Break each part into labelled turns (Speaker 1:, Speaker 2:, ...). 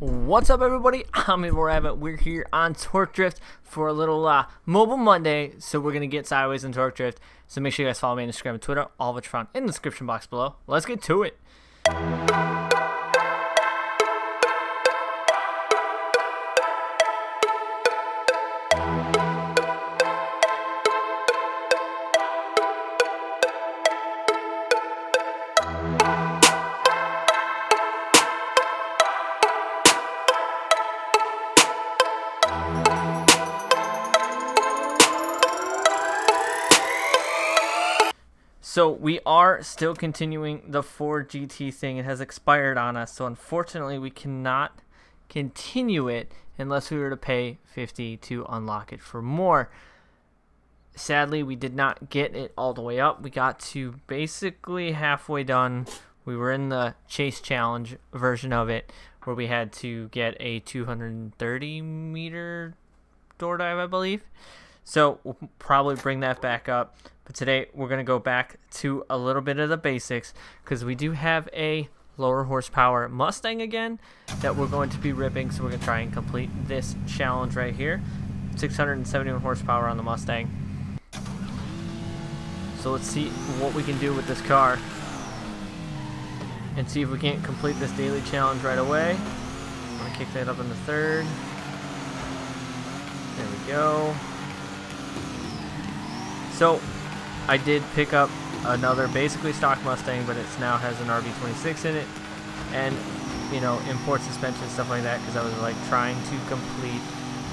Speaker 1: What's up, everybody? I'm Evil Rabbit. We're here on Torque Drift for a little uh, Mobile Monday. So we're gonna get sideways in Torque Drift. So make sure you guys follow me on Instagram and Twitter, all of which found in the description box below. Let's get to it. So we are still continuing the Ford GT thing. It has expired on us, so unfortunately we cannot continue it unless we were to pay 50 to unlock it for more. Sadly, we did not get it all the way up. We got to basically halfway done. We were in the chase challenge version of it where we had to get a 230 meter door dive, I believe. So we'll probably bring that back up. But today we're going to go back to a little bit of the basics because we do have a lower horsepower Mustang again that we're going to be ripping. So we're going to try and complete this challenge right here. 671 horsepower on the Mustang. So let's see what we can do with this car. And see if we can't complete this daily challenge right away. I'm going to kick that up in the third. There we go. So I did pick up another basically stock Mustang, but it now has an RB26 in it, and you know import suspension stuff like that because I was like trying to complete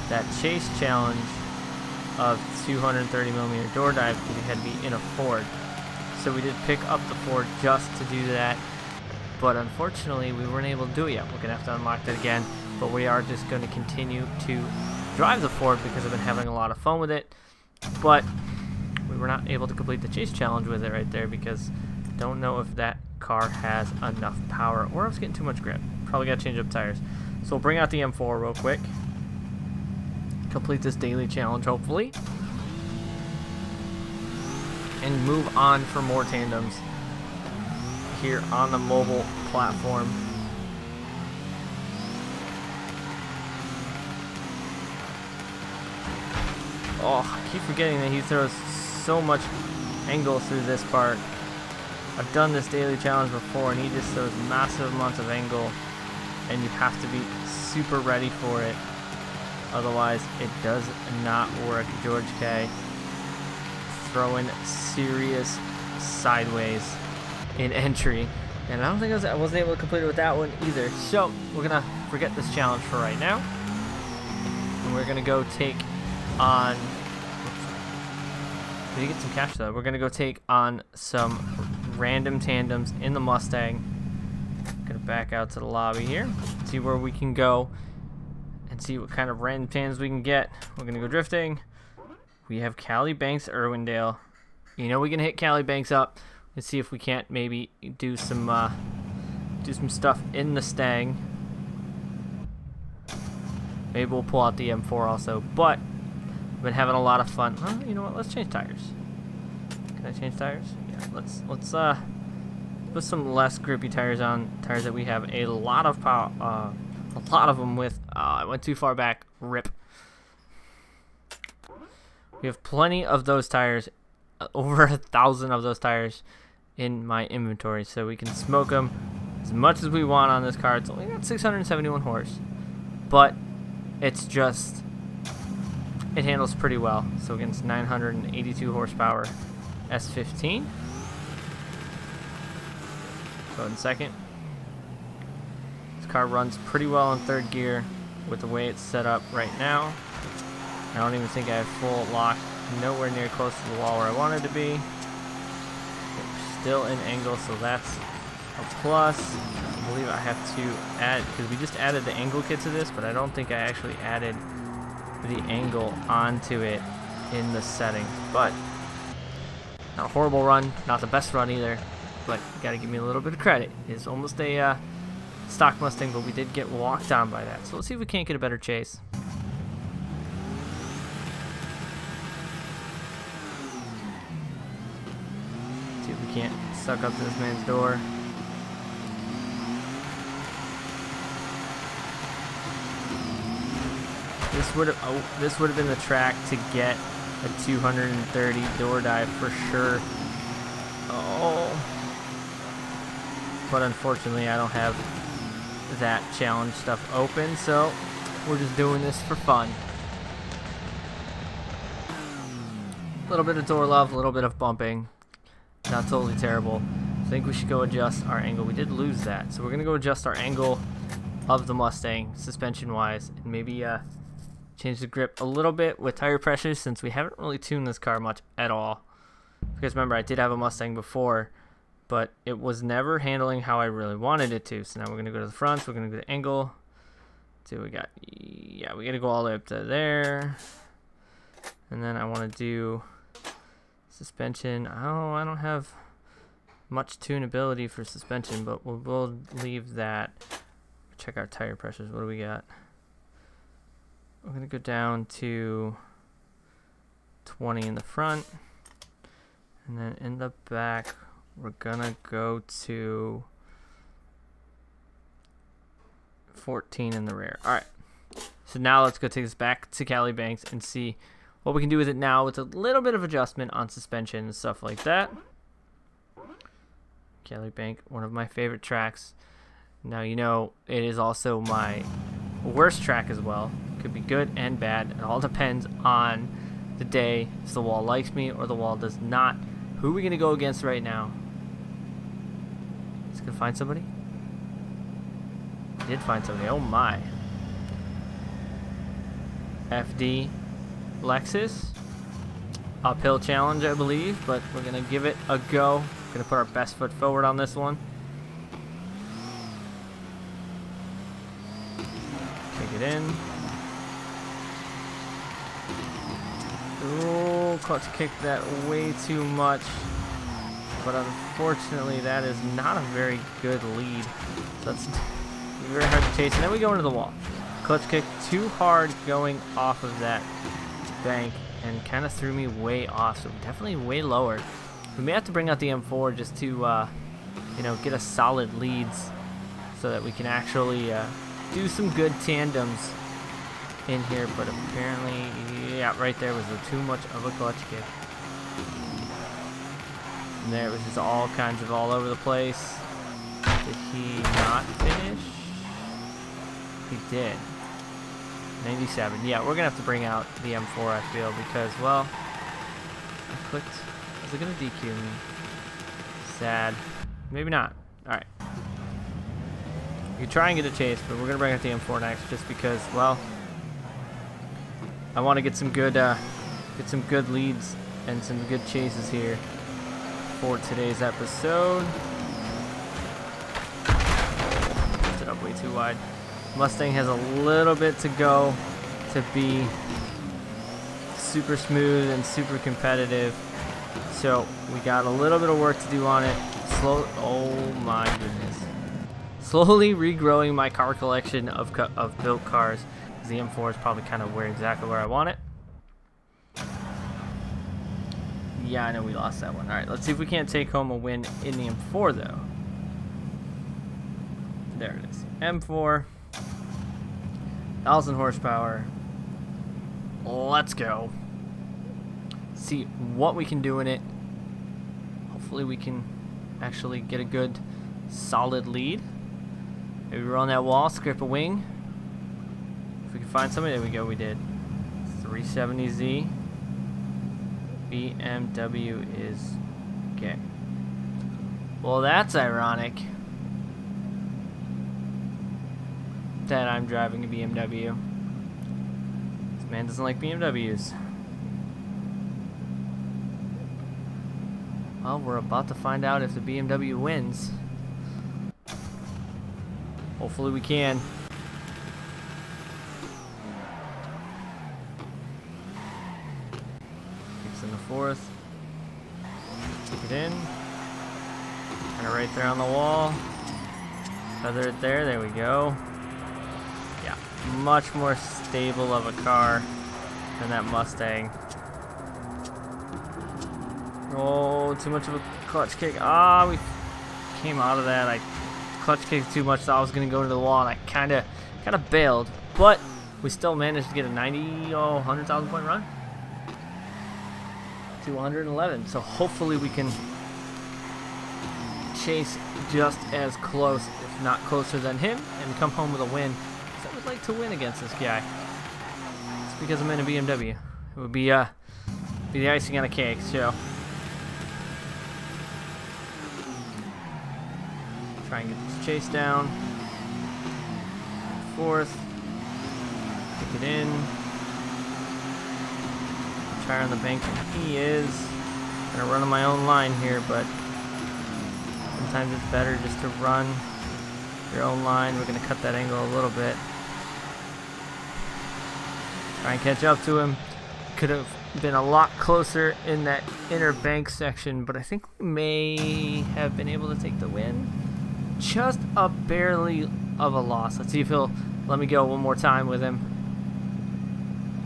Speaker 1: that chase challenge of 230 millimeter door dive because you had to be in a Ford. So we did pick up the Ford just to do that, but unfortunately we weren't able to do it yet. We're gonna have to unlock that again, but we are just going to continue to drive the Ford because I've been having a lot of fun with it. But we were not able to complete the chase challenge with it right there because don't know if that car has enough power or I was getting too much grip. Probably got to change up tires. So we'll bring out the M4 real quick. Complete this daily challenge hopefully. And move on for more tandems here on the mobile platform. Oh, I keep forgetting that he throws so much angle through this part. I've done this daily challenge before and he just throws massive amounts of angle and you have to be super ready for it. Otherwise, it does not work. George K. throwing serious sideways in entry. And I don't think I, was, I wasn't able to complete it with that one either. So, we're going to forget this challenge for right now. And we're going to go take on did get some cash though? We're gonna go take on some random tandems in the Mustang. Gonna back out to the lobby here, see where we can go, and see what kind of random tandems we can get. We're gonna go drifting. We have Cali Banks, Irwindale. You know we can hit Cali Banks up. Let's see if we can't maybe do some uh, do some stuff in the Stang. Maybe we'll pull out the M4 also, but been having a lot of fun. Huh, you know what? Let's change tires. Can I change tires? Yeah. Let's let's uh put some less grippy tires on. Tires that we have a lot of power. Uh, a lot of them with. Uh, I went too far back. Rip. We have plenty of those tires. Uh, over a thousand of those tires in my inventory, so we can smoke them as much as we want on this car. It's only got 671 horse, but it's just it handles pretty well. So against 982 horsepower S15. Go in second. This car runs pretty well in third gear with the way it's set up right now. I don't even think I have full lock. Nowhere near close to the wall where I wanted to be. Still in angle, so that's a plus. I believe I have to add, because we just added the angle kit to this, but I don't think I actually added the angle onto it in the settings. But not a horrible run, not the best run either. But gotta give me a little bit of credit. It's almost a uh, stock Mustang, but we did get walked on by that. So let's see if we can't get a better chase. See if we can't suck up this man's door. This would have oh, this would have been the track to get a 230 door dive for sure. Oh. But unfortunately, I don't have that challenge stuff open, so we're just doing this for fun. A little bit of door love, a little bit of bumping. Not totally terrible. I think we should go adjust our angle. We did lose that, so we're to go adjust our angle of the Mustang, suspension-wise, and maybe uh, change the grip a little bit with tire pressures since we haven't really tuned this car much at all. Because remember, I did have a Mustang before, but it was never handling how I really wanted it to. So now we're going to go to the front, so we're going to go to angle. So we got, yeah, we got to go all the way up to there. And then I want to do suspension. Oh, I don't have much tunability for suspension, but we'll, we'll leave that. Check our tire pressures. What do we got? I'm going to go down to 20 in the front. And then in the back, we're going to go to 14 in the rear. All right. So now let's go take this back to Cali Banks and see what we can do with it now with a little bit of adjustment on suspension and stuff like that. Cali Bank, one of my favorite tracks. Now you know it is also my worst track as well. Could be good and bad. It all depends on the day. If the wall likes me or the wall does not. Who are we going to go against right now? Is going to find somebody? Did find somebody. Oh my. FD Lexus. Uphill challenge, I believe, but we're going to give it a go. Going to put our best foot forward on this one. Take it in. Clutch kick that way too much. But unfortunately, that is not a very good lead. That's very hard to chase. And then we go into the wall. Clutch kick too hard going off of that bank and kind of threw me way off. So definitely way lower. We may have to bring out the M4 just to, uh, you know, get a solid leads so that we can actually uh, do some good tandems in here. But apparently, yeah, right there was a too much of a clutch kick. And there was just all kinds of all over the place. Did he not finish? He did. 97. Yeah, we're going to have to bring out the M4, I feel, because, well, I clicked. Is it going to DQ me? Sad. Maybe not. Alright. Can try and get a chase, but we're going to bring out the M4 next just because, well, I want to get some good, uh, get some good leads and some good chases here for today's episode. It up way too wide. Mustang has a little bit to go to be super smooth and super competitive. So we got a little bit of work to do on it. Slow. Oh my goodness. Slowly regrowing my car collection of of built cars. The M4 is probably kind of where exactly where I want it. Yeah, I know we lost that one. All right, let's see if we can't take home a win in the M4 though. There it is. M4. 1000 horsepower. Let's go. See what we can do in it. Hopefully we can actually get a good solid lead. Maybe on that wall, scrape a wing. Find somebody, there we go, we did. 370Z. BMW is okay. Well, that's ironic. that I'm driving a BMW. This man doesn't like BMWs. Well, we're about to find out if the BMW wins. Hopefully we can. Fourth. Take it in. Kind of right there on the wall. Feather it there, there we go Yeah, much more stable of a car than that Mustang. Oh, too much of a clutch kick. Ah, we came out of that. I clutch kicked too much, so I was going to go to the wall, and I kind of kind of bailed. But we still managed to get a 90, oh, 100,000 point run to 111. So hopefully we can chase just as close, if not closer than him, and come home with a win. I would like to win against this guy. It's because I'm in a BMW. It would be, uh, be the icing on the cake, so. Try and get this chase down. Fourth. Kick it in. Try on the bank, he is. Gonna run on my own line here, but sometimes it's better just to run your own line. We're gonna cut that angle a little bit. Try and catch up to him. Could have been a lot closer in that inner bank section, but I think we may have been able to take the win. Just a barely of a loss. Let's see if he'll let me go one more time with him.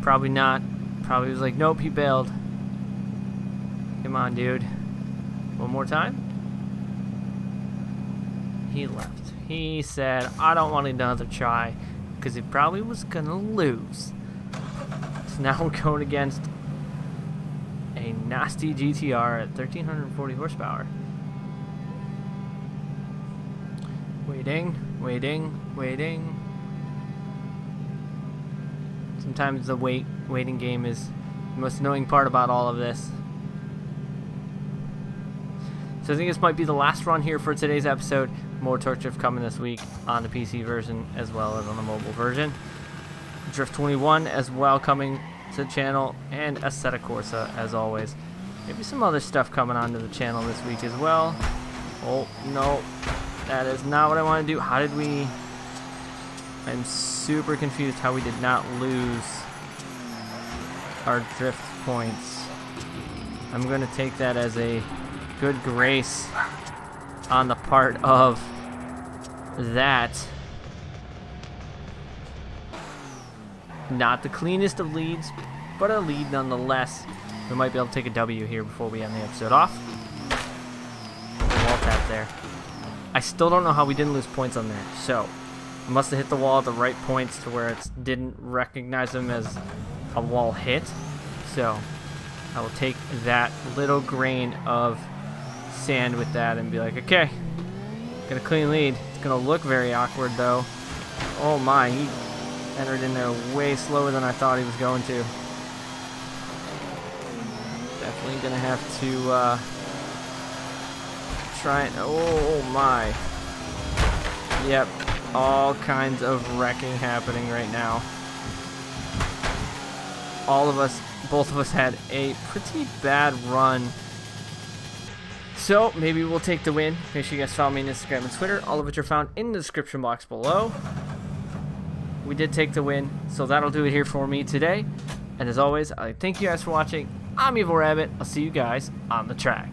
Speaker 1: Probably not. Probably was like, nope, he bailed. Come on, dude. One more time. He left. He said, I don't want another try because he probably was going to lose. So now we're going against a nasty GTR at 1340 horsepower. Waiting, waiting, waiting. Sometimes the wait waiting game is the most annoying part about all of this. So I think this might be the last run here for today's episode. More Torque Drift coming this week on the PC version as well as on the mobile version. Drift 21 as well coming to the channel and Assetto Corsa as always. Maybe some other stuff coming onto the channel this week as well. Oh, no. That is not what I want to do. How did we... I'm super confused how we did not lose our drift points. I'm going to take that as a good grace on the part of that. Not the cleanest of leads, but a lead nonetheless. We might be able to take a W here before we end the episode off. wall tap there. I still don't know how we didn't lose points on that, So, Must have hit the wall at the right points to where it didn't recognize them as a wall hit. So, I will take that little grain of sand with that and be like, okay, got a clean lead. It's going to look very awkward though. Oh my, he entered in there way slower than I thought he was going to. Definitely going to have to uh, try and, oh my. Yep, all kinds of wrecking happening right now. All of us, both of us had a pretty bad run so, maybe we'll take the win. Make sure you guys follow me on Instagram and Twitter, all of which are found in the description box below. We did take the win, so that'll do it here for me today. And as always, I thank you guys for watching. I'm Evil Rabbit. I'll see you guys on the track.